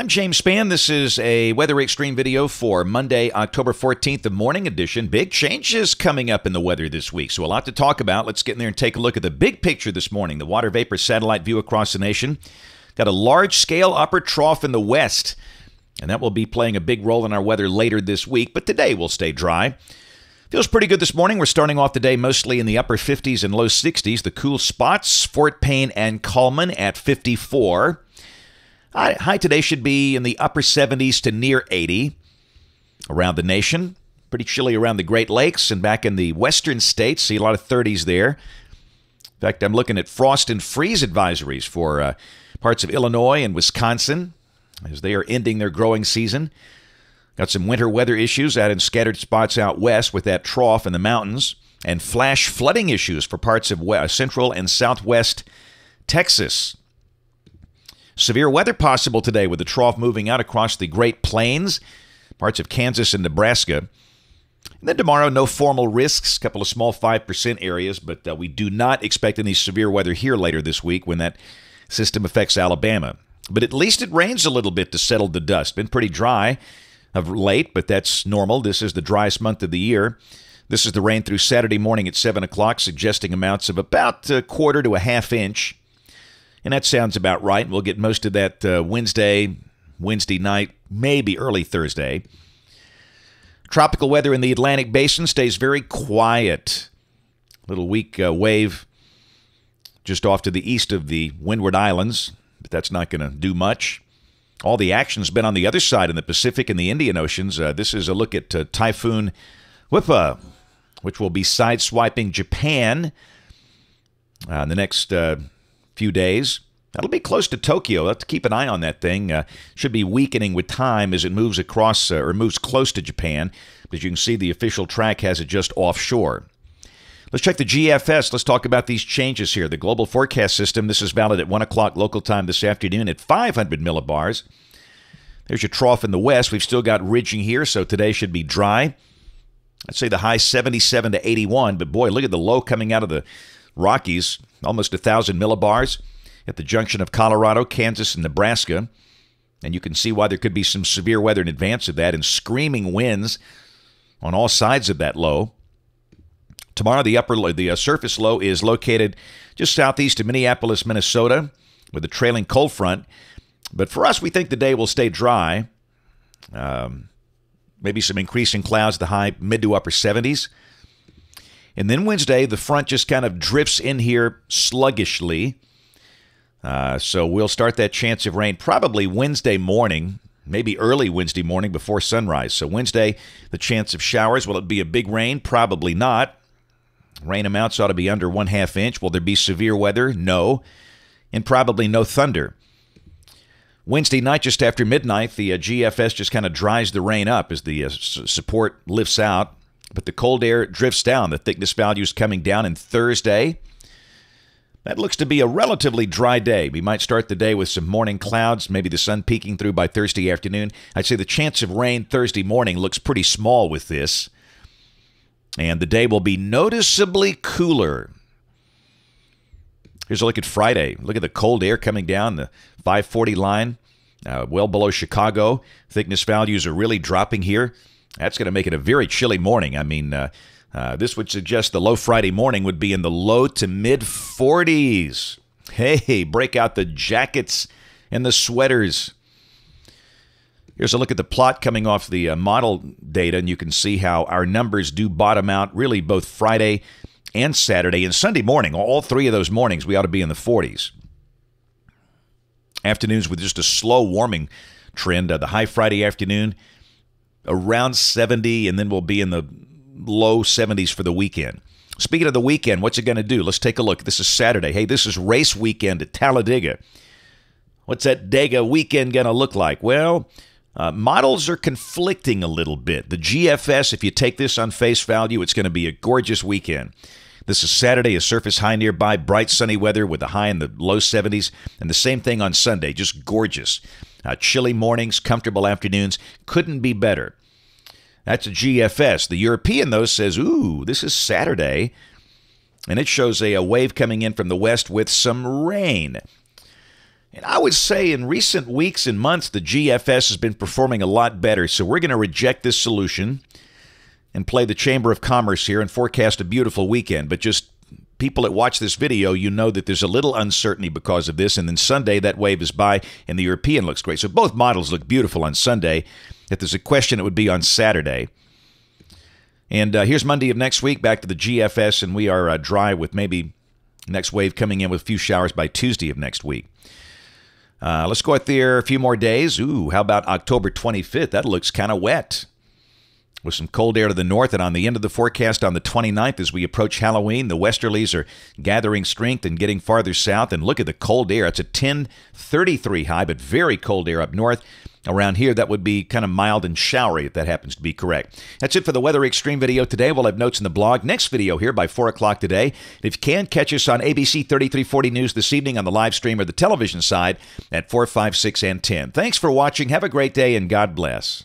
I'm James Spann. This is a Weather Xtreme video for Monday, October 14th, the morning edition. Big changes coming up in the weather this week, so a lot to talk about. Let's get in there and take a look at the big picture this morning. The water vapor satellite view across the nation. Got a large scale upper trough in the west, and that will be playing a big role in our weather later this week, but today will stay dry. Feels pretty good this morning. We're starting off the day mostly in the upper 50s and low 60s. The cool spots, Fort Payne and Cullman at 54. High today should be in the upper 70s to near 80 around the nation. Pretty chilly around the Great Lakes and back in the western states. See a lot of 30s there. In fact, I'm looking at frost and freeze advisories for uh, parts of Illinois and Wisconsin as they are ending their growing season. Got some winter weather issues out in scattered spots out west with that trough in the mountains, and flash flooding issues for parts of central and southwest Texas. Severe weather possible today with the trough moving out across the Great Plains, parts of Kansas and Nebraska. And then tomorrow, no formal risks, a couple of small 5% areas, but uh, we do not expect any severe weather here later this week when that system affects Alabama. But at least it rains a little bit to settle the dust. Been pretty dry of late, but that's normal. This is the driest month of the year. This is the rain through Saturday morning at 7 o'clock, suggesting amounts of about a quarter to a half inch. And that sounds about right. We'll get most of that uh, Wednesday, Wednesday night, maybe early Thursday. Tropical weather in the Atlantic basin stays very quiet. Little weak uh, wave just off to the east of the Windward Islands, but that's not going to do much. All the action's been on the other side in the Pacific and the Indian Oceans. Uh, this is a look at uh, Typhoon Wipha, which will be sideswiping Japan uh, in the next uh, few days. That'll be close to Tokyo. Have to keep an eye on that thing. Uh, should be weakening with time as it moves across uh, or moves close to Japan. But As you can see, the official track has it just offshore. Let's check the GFS. Let's talk about these changes here. The global forecast system. This is valid at 1 o'clock local time this afternoon at 500 millibars. There's your trough in the west. We've still got ridging here, so today should be dry. I'd say the high 77 to 81, but boy, look at the low coming out of the Rockies almost 1,000 millibars at the junction of Colorado, Kansas, and Nebraska. And you can see why there could be some severe weather in advance of that and screaming winds on all sides of that low. Tomorrow, the upper the uh, surface low is located just southeast of Minneapolis, Minnesota, with a trailing cold front. But for us, we think the day will stay dry. Um, maybe some increasing clouds, the high mid to upper 70s. And then Wednesday, the front just kind of drifts in here sluggishly. Uh, so we'll start that chance of rain probably Wednesday morning, maybe early Wednesday morning before sunrise. So Wednesday, the chance of showers. Will it be a big rain? Probably not. Rain amounts ought to be under one half inch. Will there be severe weather? No. And probably no thunder. Wednesday night, just after midnight, the uh, GFS just kind of dries the rain up as the uh, support lifts out but the cold air drifts down. The thickness values coming down in Thursday. That looks to be a relatively dry day. We might start the day with some morning clouds, maybe the sun peeking through by Thursday afternoon. I'd say the chance of rain Thursday morning looks pretty small with this. And the day will be noticeably cooler. Here's a look at Friday. Look at the cold air coming down the 540 line, uh, well below Chicago. Thickness values are really dropping here. That's going to make it a very chilly morning. I mean, uh, uh, this would suggest the low Friday morning would be in the low to mid 40s. Hey, break out the jackets and the sweaters. Here's a look at the plot coming off the uh, model data, and you can see how our numbers do bottom out really both Friday and Saturday and Sunday morning. All three of those mornings, we ought to be in the 40s. Afternoons with just a slow warming trend. Uh, the high Friday afternoon, around 70, and then we'll be in the low 70s for the weekend. Speaking of the weekend, what's it going to do? Let's take a look. This is Saturday. Hey, this is race weekend at Talladega. What's that Dega weekend going to look like? Well, uh, models are conflicting a little bit. The GFS, if you take this on face value, it's going to be a gorgeous weekend. This is Saturday, a surface high nearby, bright sunny weather with a high in the low 70s, and the same thing on Sunday, just gorgeous. Uh, chilly mornings, comfortable afternoons, couldn't be better. That's a GFS. The European, though, says, ooh, this is Saturday. And it shows a, a wave coming in from the west with some rain. And I would say in recent weeks and months, the GFS has been performing a lot better. So we're going to reject this solution and play the Chamber of Commerce here and forecast a beautiful weekend. But just people that watch this video, you know that there's a little uncertainty because of this. And then Sunday, that wave is by, and the European looks great. So both models look beautiful on Sunday. If there's a question, it would be on Saturday. And uh, here's Monday of next week, back to the GFS, and we are uh, dry with maybe next wave coming in with a few showers by Tuesday of next week. Uh, let's go out there a few more days. Ooh, how about October 25th? That looks kind of wet with some cold air to the north. And on the end of the forecast on the 29th, as we approach Halloween, the westerlies are gathering strength and getting farther south. And look at the cold air. It's a 1033 high, but very cold air up north. Around here, that would be kind of mild and showery if that happens to be correct. That's it for the Weather Xtreme video today. We'll have notes in the blog. Next video here by 4 o'clock today. If you can, catch us on ABC 3340 News this evening on the live stream or the television side at 4, 5, 6, and 10. Thanks for watching. Have a great day, and God bless.